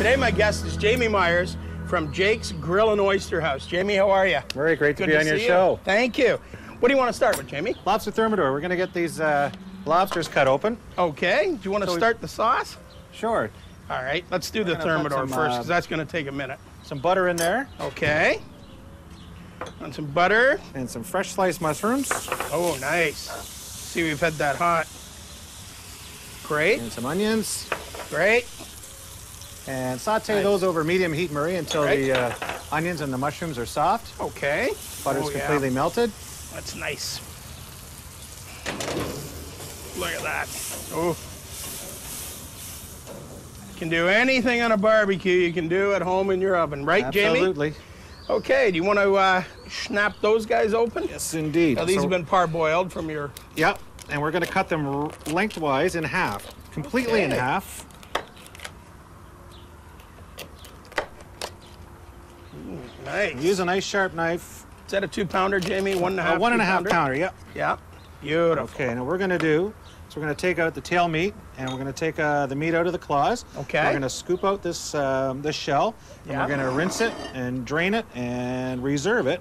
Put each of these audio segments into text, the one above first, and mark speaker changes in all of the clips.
Speaker 1: Today, my guest is Jamie Myers from Jake's Grill and Oyster House. Jamie, how are you?
Speaker 2: Very great to
Speaker 1: Good
Speaker 2: be on your
Speaker 1: see
Speaker 2: show.
Speaker 1: You. Thank you. What do you want to start with, Jamie?
Speaker 2: Lobster thermidor. We're going to get these uh, lobsters cut open.
Speaker 1: Okay. Do you want to
Speaker 2: So we-
Speaker 1: start the sauce?
Speaker 2: Sure.
Speaker 1: All right. Let's do the
Speaker 2: gonna put
Speaker 1: thermidor
Speaker 2: some,
Speaker 1: first,
Speaker 2: uh,
Speaker 1: because that's going to take a minute.
Speaker 2: Some butter in there
Speaker 1: Okay. And some butter.
Speaker 2: and some fresh sliced mushrooms
Speaker 1: Oh, nice. See, we've had that hot. Great.
Speaker 2: and some onions.
Speaker 1: Great.
Speaker 2: And saute
Speaker 1: Nice.
Speaker 2: those over medium heat, Marie, until
Speaker 1: Right.
Speaker 2: the uh, onions and the mushrooms are soft.
Speaker 1: Okay.
Speaker 2: Butter's
Speaker 1: Oh, yeah.
Speaker 2: completely melted.
Speaker 1: That's nice. Look at that. Oh. You can do anything on a barbecue you can do at home in your oven, right, Jamie?
Speaker 2: Absolutely.
Speaker 1: Okay, do you want to uh, snap those guys open?
Speaker 2: Yes, indeed.
Speaker 1: Now, these
Speaker 2: So-
Speaker 1: have been parboiled from your.
Speaker 2: Yep. And we're going to cut them lengthwise in half, completely in
Speaker 1: Okay. Nice.
Speaker 2: Use a nice sharp knife.
Speaker 1: Is that a two pounder, Jamie? One and a
Speaker 2: Uh,
Speaker 1: half?
Speaker 2: one and a half
Speaker 1: pounder?
Speaker 2: pounder. Yep.
Speaker 1: Yeah. Beautiful.
Speaker 2: Okay, now we're gonna do, so we're gonna take out the tail meat and we're gonna take uh, the meat out of the claws.
Speaker 1: Okay.
Speaker 2: We're gonna scoop out this, um, this shell and we're gonna rinse it and drain it and reserve it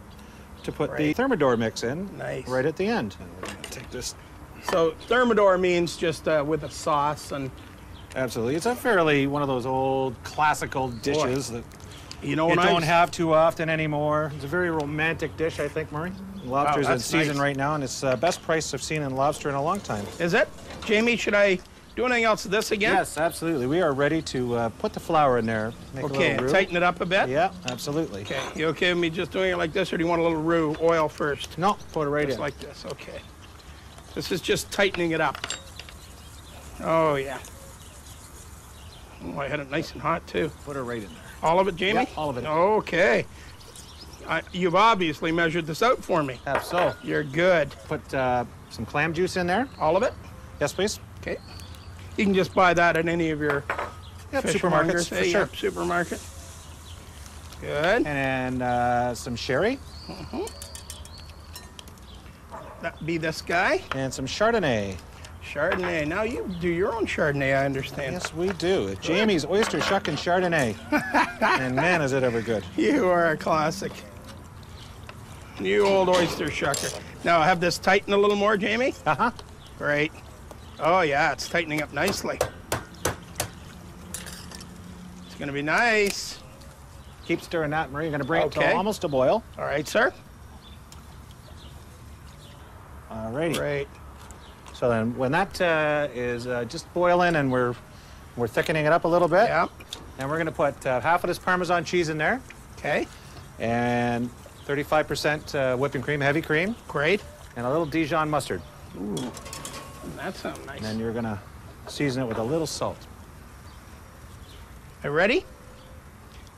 Speaker 2: to put the thermidor mix in
Speaker 1: Nice.
Speaker 2: right at the end. And we're gonna take this,
Speaker 1: So thermidor means just uh, with a sauce, and
Speaker 2: absolutely. It's a fairly, one of those old classical dishes that
Speaker 1: you know
Speaker 2: you don't have too often anymore. It's a very romantic dish, I think, Murray. Lobster's in season
Speaker 1: nice.
Speaker 2: right now and it's uh, best price I've seen in lobster in a long time.
Speaker 1: Is it, Jamie? Should I do anything else to this again?
Speaker 2: Yes, absolutely. We are ready to uh, put the flour in there.
Speaker 1: Okay, tighten it up a bit.
Speaker 2: Yeah, absolutely.
Speaker 1: Okay, you okay with me just doing it like this, or do you want a little roux oil first?
Speaker 2: No, put it right
Speaker 1: Just
Speaker 2: in.
Speaker 1: like this, okay. This is just tightening it up. Oh, yeah. Oh, I had it nice and hot, too.
Speaker 2: Put it right in there.
Speaker 1: All of it, Jamie?
Speaker 2: Yeah, all of it.
Speaker 1: Okay. I, you've obviously measured this out for me.
Speaker 2: Have so.
Speaker 1: You're good.
Speaker 2: Put uh, some clam juice in there.
Speaker 1: All of it?
Speaker 2: Yes, please.
Speaker 1: Okay. You can just buy that at any of your
Speaker 2: Yep, supermarkets for
Speaker 1: Hey,
Speaker 2: sure.
Speaker 1: yep, supermarket. Good.
Speaker 2: And uh, some sherry Mm-hmm.
Speaker 1: That be this guy.
Speaker 2: and some Chardonnay.
Speaker 1: Chardonnay. Now you do your own Chardonnay, I understand.
Speaker 2: Yes, we do. Jamie's Oyster Shuck and Chardonnay. and man, is it ever good.
Speaker 1: You are a classic. You old oyster shucker. Now have this tighten a little more, Jamie.
Speaker 2: Uh huh.
Speaker 1: Great. Oh yeah, it's tightening up nicely. It's gonna be nice.
Speaker 2: Keep stirring that, Marie. You're going to bring it
Speaker 1: Okay.
Speaker 2: to almost a boil.
Speaker 1: All right, sir.
Speaker 2: Alrighty.
Speaker 1: Great.
Speaker 2: So then, when that uh, is uh, just boiling and we're we're thickening it up a little bit,
Speaker 1: Yeah.
Speaker 2: and we're going to put uh, half of this Parmesan cheese in there.
Speaker 1: Okay.
Speaker 2: and 35% uh, whipping cream, heavy cream,
Speaker 1: Great.
Speaker 2: and a little Dijon mustard.
Speaker 1: Ooh, that sounds nice.
Speaker 2: And then you're gonna season it with a little salt.
Speaker 1: Are you ready?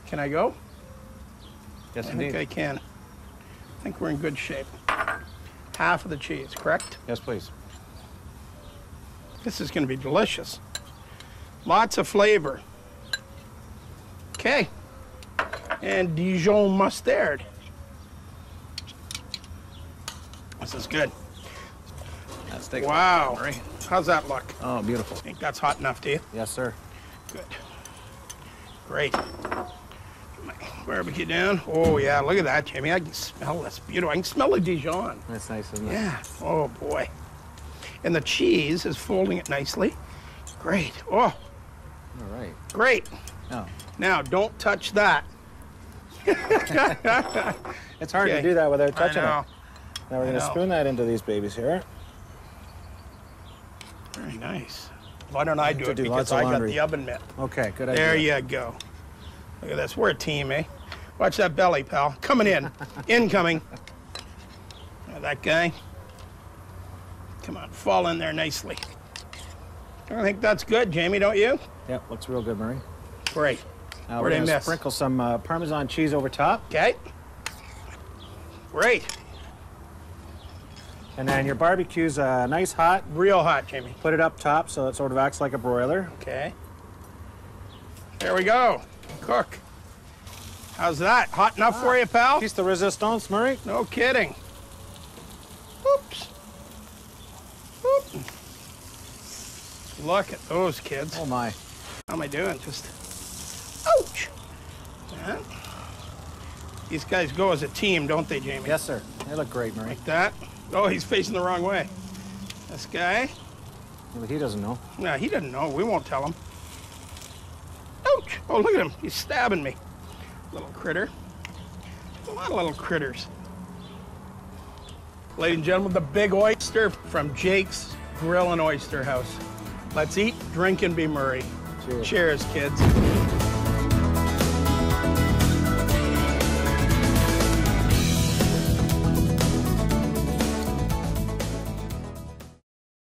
Speaker 1: Can I go?
Speaker 2: Yes,
Speaker 1: I think
Speaker 2: indeed.
Speaker 1: I can. I think we're in good shape. Half of the cheese, correct?
Speaker 2: Yes, please.
Speaker 1: This is going to be delicious. Lots of flavor. Okay. And Dijon mustard. This is good.
Speaker 2: Let's take
Speaker 1: Wow. How's that look?
Speaker 2: Oh, beautiful.
Speaker 1: Think that's hot enough to you?
Speaker 2: Yes, sir.
Speaker 1: Good. Great. Get my barbecue down. Oh, yeah, look at that, Jamie. I can smell this. Beautiful. I can smell the Dijon.
Speaker 2: That's nice, isn't it?
Speaker 1: Yeah. Oh, boy. And the cheese is folding it nicely. Great. Oh,
Speaker 2: All right.
Speaker 1: great.
Speaker 2: Oh,
Speaker 1: Now, don't touch that.
Speaker 2: it's hard
Speaker 1: Okay.
Speaker 2: to do that without touching it. Now we're gonna spoon that into these babies here.
Speaker 1: Very nice. Why don't I do
Speaker 2: To
Speaker 1: it?
Speaker 2: do
Speaker 1: because I got the oven mitt.
Speaker 2: Okay, good idea.
Speaker 1: There you go. Look at this. We're a team, eh? Watch that belly, pal. Coming in. Incoming. That guy. Come on, fall in there nicely. I think that's good, Jamie, don't you?
Speaker 2: Yep, looks real good, Marie.
Speaker 1: Great. Where'd
Speaker 2: we're gonna
Speaker 1: miss?
Speaker 2: sprinkle some uh, Parmesan cheese over top,
Speaker 1: Okay. Great.
Speaker 2: and then your barbecue's uh, nice hot.
Speaker 1: Real hot, Jamie.
Speaker 2: Put it up top so it sort of acts like a broiler.
Speaker 1: Okay. There we go. Cook. How's that? Hot enough for you, pal?
Speaker 2: Piece de resistance, Murray.
Speaker 1: No kidding. Look at those kids.
Speaker 2: Oh my.
Speaker 1: How am I doing? Just. ouch. that. These guys go as a team, don't they, Jamie?
Speaker 2: Yes, sir. They look great, Marie.
Speaker 1: Like that. Oh, he's facing the wrong way. This guy.
Speaker 2: Well, he doesn't know.
Speaker 1: No, he doesn't know. We won't tell him. Ouch! Oh, look at him. He's stabbing me. Little critter. A lot of little critters. Ladies and gentlemen, the big oyster from Jake's Grill and Oyster House. Let's eat, drink, and be merry.
Speaker 2: Cheers.
Speaker 1: Cheers, kids.